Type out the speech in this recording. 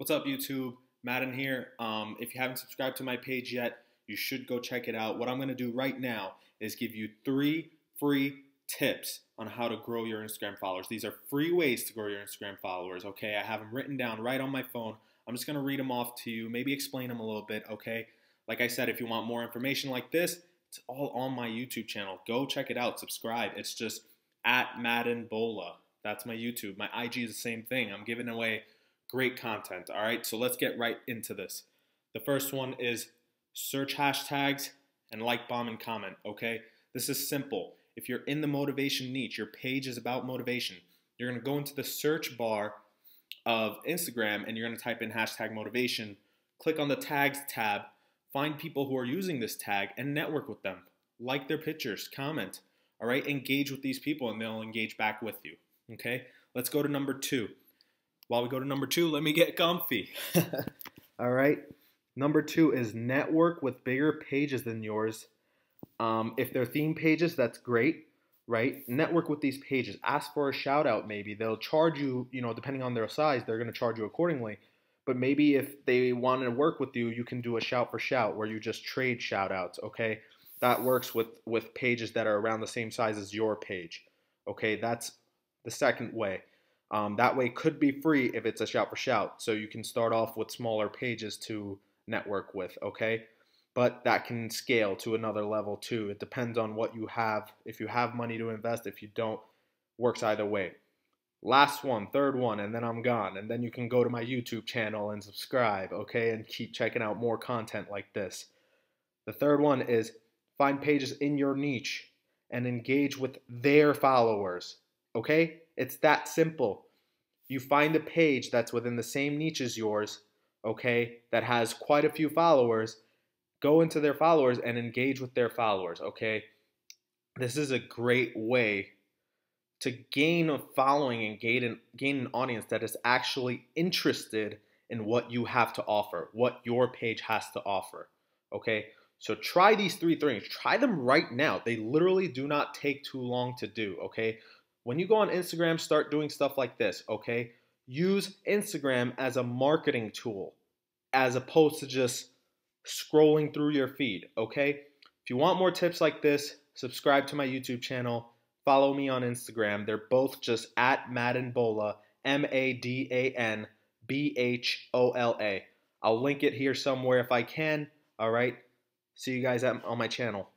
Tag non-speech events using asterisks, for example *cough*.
What's up, YouTube? Madan here. Um, if you haven't subscribed to my page yet, you should go check it out. What I'm going to do right now is give you three free tips on how to grow your Instagram followers. These are free ways to grow your Instagram followers, okay? I have them written down right on my phone. I'm just going to read them off to you, maybe explain them a little bit, okay? Like I said, if you want more information like this, it's all on my YouTube channel. Go check it out, subscribe. It's just at Madan Bhola. That's my YouTube. My IG is the same thing. I'm giving away great content. All right, so let's get right into this. The first one is search hashtags and like, bomb, and comment. Okay, this is simple. If you're in the motivation niche, your page is about motivation. You're gonna go into the search bar of Instagram and you're gonna type in hashtag motivation. Click on the tags tab. Find people who are using this tag and network with them. Like their pictures, comment. All right, engage with these people and they'll engage back with you. Okay, let's go to number two. While we go to number two, let me get comfy. *laughs* All right. Number two is network with bigger pages than yours. Um, if they're theme pages, that's great, right? Network with these pages. Ask for a shout out, maybe. They'll charge you, you know, depending on their size, they're going to charge you accordingly. But maybe if they want to work with you, you can do a shout for shout where you just trade shout outs, okay? That works with, with pages that are around the same size as your page, okay? That's the second way. Um, that way could be free if it's a shout for shout. So you can start off with smaller pages to network with, okay? But that can scale to another level too. It depends on what you have. If you have money to invest, if you don't, works either way. Last one, third one, and then I'm gone. And then you can go to my YouTube channel and subscribe, okay? And keep checking out more content like this. The third one is find pages in your niche and engage with their followers, okay? It's that simple. You find a page that's within the same niche as yours, okay, that has quite a few followers, go into their followers and engage with their followers, okay? This is a great way to gain a following and gain an, gain an audience that is actually interested in what you have to offer, what your page has to offer, okay? So try these three things. Try them right now. They literally do not take too long to do, okay? When you go on Instagram, start doing stuff like this, okay? Use Instagram as a marketing tool as opposed to just scrolling through your feed, okay? If you want more tips like this, subscribe to my YouTube channel. Follow me on Instagram. They're both just at Madan Bhola, M A D A N B H O L A. I'll link it here somewhere if I can. All right. See you guys on my channel.